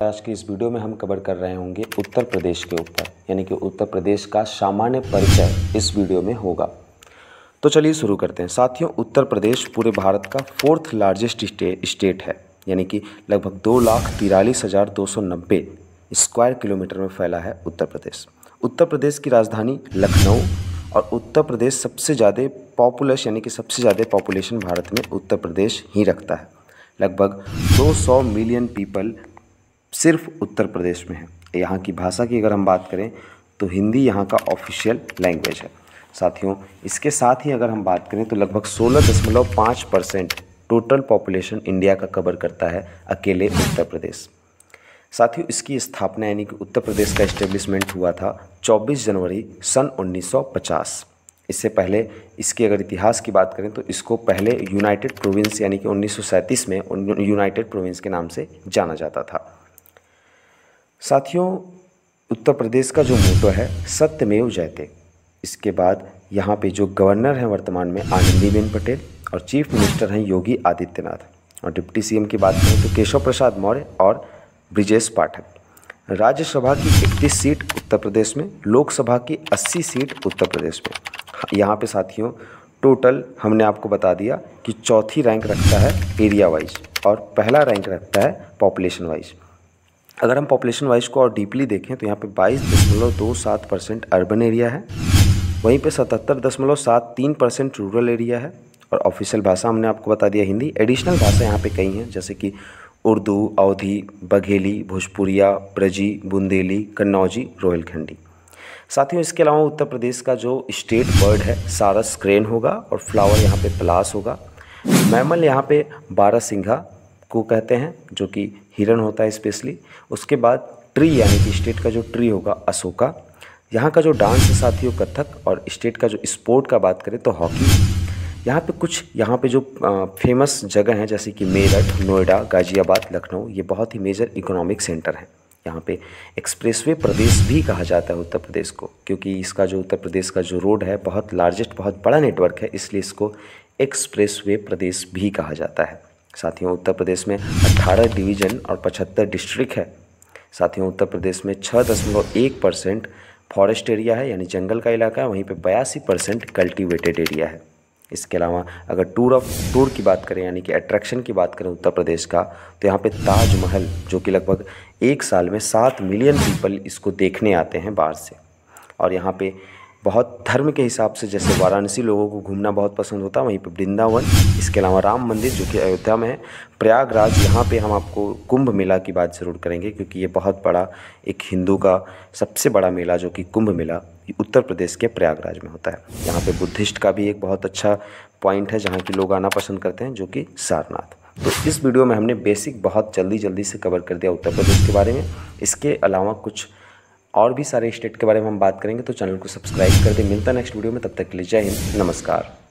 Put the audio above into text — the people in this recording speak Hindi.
आज की इस वीडियो में हम कवर कर रहे होंगे उत्तर प्रदेश के ऊपर, यानी कि उत्तर प्रदेश का सामान्य परिचय इस वीडियो में होगा। तो चलिए शुरू करते हैं। साथियों, उत्तर प्रदेश पूरे भारत का फोर्थ लार्जेस्ट स्टेट है, यानी कि लगभग दो लाख तिरालीस हज़ार दो सौ नब्बे स्क्वायर किलोमीटर में फैला है उत्तर प्रदेश। उत्तर प्रदेश की राजधानी लखनऊ और उत्तर प्रदेश सबसे ज़्यादा पॉपुलस यानी कि सबसे ज़्यादा पॉपुलेशन भारत में उत्तर प्रदेश ही रखता है। लगभग 200 मिलियन पीपल सिर्फ़ उत्तर प्रदेश में है। यहाँ की भाषा की अगर हम बात करें तो हिंदी यहाँ का ऑफिशियल लैंग्वेज है। साथियों, इसके साथ ही अगर हम बात करें तो लगभग सोलह दशमलव पाँच परसेंट टोटल पॉपुलेशन इंडिया का कवर करता है अकेले उत्तर प्रदेश। साथियों, इसकी स्थापना यानी कि उत्तर प्रदेश का इस्टेब्लिशमेंट हुआ था 24 जनवरी सन 1950 इससे पहले, इसके अगर इतिहास की बात करें तो इसको पहले यूनाइटेड प्रोविंस यानी कि उन्नीस सौ सैंतीस में यूनाइटेड प्रोविंस के नाम से जाना जाता था। साथियों, उत्तर प्रदेश का जो मोटो है, सत्यमेव जयते। इसके बाद यहाँ पे जो गवर्नर हैं वर्तमान में, आनंदीबेन पटेल और चीफ मिनिस्टर हैं योगी आदित्यनाथ। और डिप्टी सीएम की बात करें तो केशव प्रसाद मौर्य और ब्रिजेश पाठक। राज्यसभा की 31 सीट उत्तर प्रदेश में, लोकसभा की 80 सीट उत्तर प्रदेश में। यहाँ पे साथियों, टोटल हमने आपको बता दिया कि चौथी रैंक रखता है एरिया वाइज और पहला रैंक रखता है पॉपुलेशन वाइज। अगर हम पॉपुलेशन वाइज को और डीपली देखें तो यहाँ पे बाईस दशमलव दो सात परसेंट अर्बन एरिया है। वहीं पे सतहत्तर दशमलव सात तीन परसेंट रूरल एरिया है। और ऑफिशियल भाषा हमने आपको बता दिया हिंदी। एडिशनल भाषा यहाँ पे कई हैं, जैसे कि उर्दू, अवधी, बघेली, भोजपुरिया ब्रजी बुंदेली, कन्नौजी रोहिलखंडी साथियों, इसके अलावा उत्तर प्रदेश का जो स्टेट बर्ड है, सारस क्रेन होगा और फ्लावर यहाँ पे पलास होगा। मैमल यहाँ पे बारह सिंघा को कहते हैं, जो कि हिरन होता है स्पेशली उसके बाद ट्री यानी कि स्टेट का जो ट्री होगा, अशोका। यहाँ का जो डांस है साथियों, कथक और स्टेट का जो स्पोर्ट का बात करें तो हॉकी यहाँ पे कुछ, यहाँ पे जो फ़ेमस जगह हैं, जैसे कि मेरठ, नोएडा, गाज़ियाबाद, लखनऊ, ये बहुत ही मेजर इकोनॉमिक सेंटर हैं। यहाँ पे एक्सप्रेसवे प्रदेश भी कहा जाता है उत्तर प्रदेश को, क्योंकि इसका जो उत्तर प्रदेश का जो रोड है, बहुत लार्जेस्ट बहुत बड़ा नेटवर्क है, इसलिए इसको एक्सप्रेसवे प्रदेश भी कहा जाता है। साथियों, उत्तर प्रदेश में 18 डिवीज़न और 75 डिस्ट्रिक्ट है। साथियों, उत्तर प्रदेश में छः दशमलव एक परसेंट फॉरेस्ट एरिया है, यानी जंगल का इलाका है, वहीं पे बयासी परसेंट कल्टिवेटेड एरिया है। इसके अलावा अगर टूर ऑफ़, टूर की बात करें, यानी कि अट्रैक्शन की बात करें उत्तर प्रदेश का तो यहाँ पे ताजमहल, जो कि लगभग एक साल में सात मिलियन पीपल इसको देखने आते हैं बाहर से। और यहाँ पे बहुत धर्म के हिसाब से जैसे वाराणसी लोगों को घूमना बहुत पसंद होता है वहीं पर वृंदावन, इसके अलावा राम मंदिर जो कि अयोध्या में है। प्रयागराज, यहाँ पे हम आपको कुंभ मेला की बात ज़रूर करेंगे, क्योंकि ये बहुत बड़ा एक हिंदू का सबसे बड़ा मेला जो कि कुंभ मेला उत्तर प्रदेश के प्रयागराज में होता है। यहाँ पे बुद्धिस्ट का भी एक बहुत अच्छा पॉइंट है, जहाँ की लोग आना पसंद करते हैं, जो कि सारनाथ। तो इस वीडियो में हमने बेसिक बहुत जल्दी जल्दी से कवर कर दिया उत्तर प्रदेश के बारे में। इसके अलावा कुछ और भी सारे स्टेट के बारे में हम बात करेंगे तो चैनल को सब्सक्राइब कर दें। मिलता है नेक्स्ट वीडियो में, तब तक के लिए जय हिंद, नमस्कार।